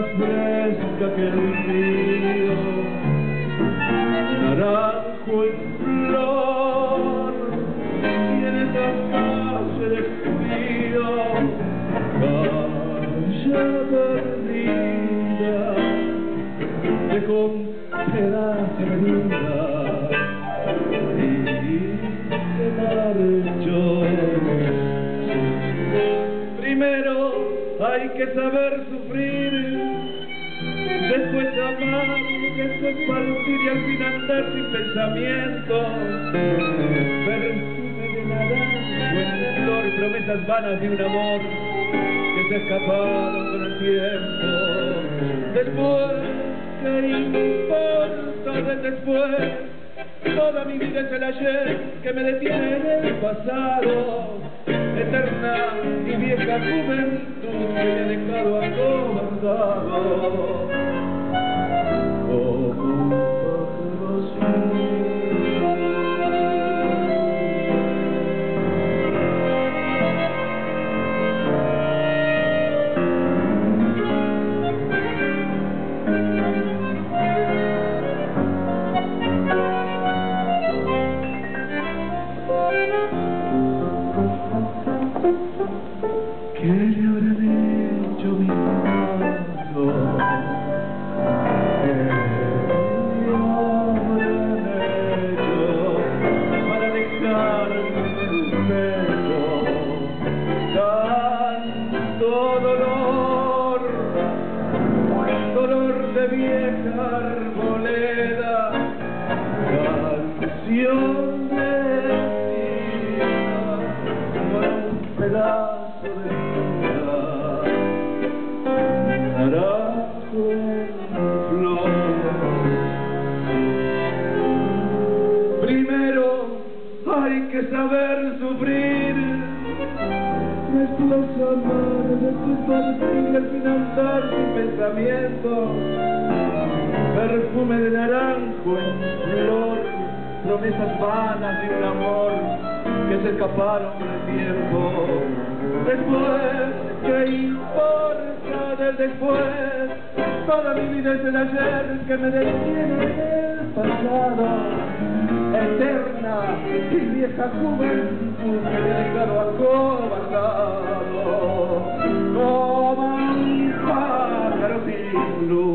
más fresca que el río, naranjo en flor, y en esa calle de frío, calle perdida, dejó un pedazo de vida y se marchó. Primero hay que saber sufrir, amar, después partir y al fin andar sin pensamiento. Perfume de naranjo en flor, promesas vanas de un amor que se escaparon con el tiempo. Después, ¿qué importa del después? Toda mi vida es el ayer que me detiene en el pasado. Eterna y vieja juventud que me ha dejado acobardado. ¿Qué le habrán hecho mis manos? ¿Qué le habrán hecho para dejarme el pelo? Tanto dolor, dolor de vieja arboleda, canción Primero hay que saber sufrir, amar, después partir, al fin andar sin pensamiento. Perfume de naranjo en flor, promesas vanas de un amor que se escaparon con el tiempo. Después, ¿qué importa del después? Toda mi vida es el ayer que me detiene en el pasado eterna y vieja juventud que dejaron acobardado como un pájaro sin luz.